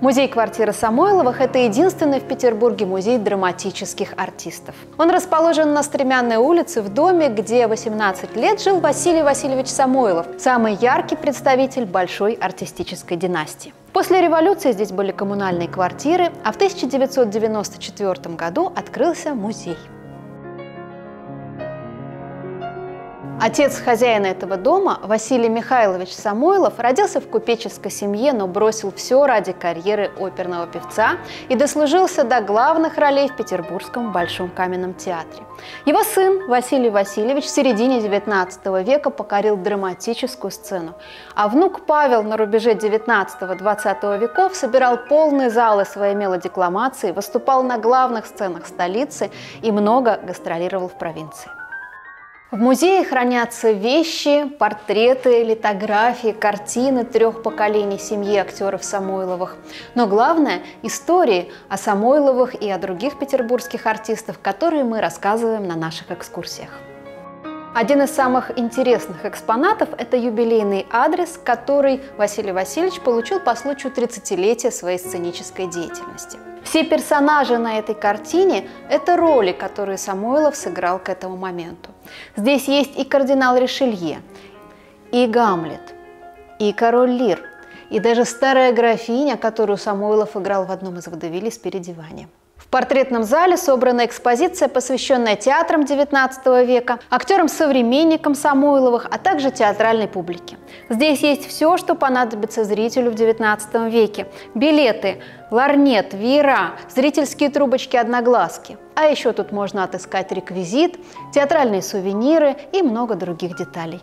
Музей квартиры Самойловых – это единственный в Петербурге музей драматических артистов. Он расположен на Стремянной улице в доме, где 18 лет жил Василий Васильевич Самойлов, самый яркий представитель большой артистической династии. После революции здесь были коммунальные квартиры, а в 1994 году открылся музей. Отец хозяина этого дома, Василий Михайлович Самойлов, родился в купеческой семье, но бросил все ради карьеры оперного певца и дослужился до главных ролей в Петербургском Большом каменном театре. Его сын Василий Васильевич в середине XIX века покорил драматическую сцену, а внук Павел на рубеже XIX-XX веков собирал полные залы своей мелодекламации, выступал на главных сценах столицы и много гастролировал в провинции. В музее хранятся вещи, портреты, литографии, картины трех поколений семьи актеров Самойловых. Но главное – истории о Самойловых и о других петербургских артистах, которые мы рассказываем на наших экскурсиях. Один из самых интересных экспонатов – это юбилейный адрес, который Василий Васильевич получил по случаю 30-летия своей сценической деятельности. Все персонажи на этой картине – это роли, которые Самойлов сыграл к этому моменту. Здесь есть и кардинал Ришелье, и Гамлет, и король Лир, и даже старая графиня, которую Самойлов играл в одном из водовилей с переодеванием. Портретном зале собрана экспозиция, посвященная театрам XIX века, актерам-современникам Самойловых, а также театральной публике. Здесь есть все, что понадобится зрителю в XIX веке. Билеты, ларнет, веера, зрительские трубочки-одноглазки. А еще тут можно отыскать реквизит, театральные сувениры и много других деталей.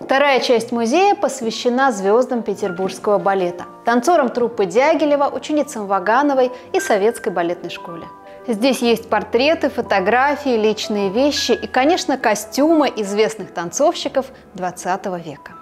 Вторая часть музея посвящена звездам петербургского балета, танцорам труппы Дягилева, ученицам Вагановой и советской балетной школе. Здесь есть портреты, фотографии, личные вещи и, конечно, костюмы известных танцовщиков 20 века.